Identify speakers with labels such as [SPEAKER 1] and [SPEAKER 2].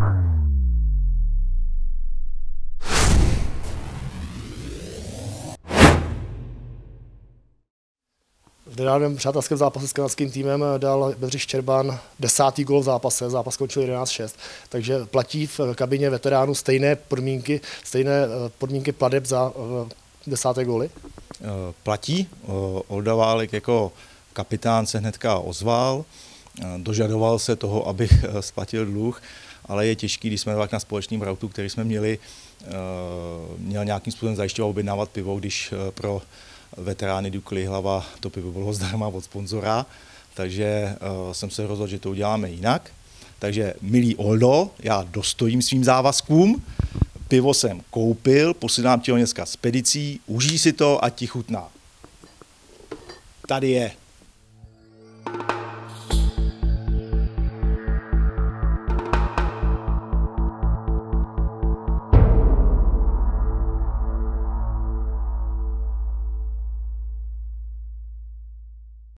[SPEAKER 1] V nedávném přátelském zápase s kanadským týmem dal Bedřich Ščerban desátý gol v zápase, zápas skončil 11-6, takže platí v kabině veteránů stejné podmínky, stejné eh, podmínky pladeb za eh, desáté góly?
[SPEAKER 2] Eh, platí. Olda Válek jako kapitán se hnedka ozval, dožadoval se toho, abych splatil dluh, ale je těžký, když jsme na společným routu, který jsme měli, měl nějakým způsobem zajišťovat objednávat pivo, když pro veterány Dukly hlava to pivo bylo zdarma od sponzora, takže uh, jsem se rozhodl, že to uděláme jinak. Takže milý Oldo, já dostojím svým závazkům, pivo jsem koupil, posílám ti ho dneska s pedicí, užij si to a ti chutná. Tady je.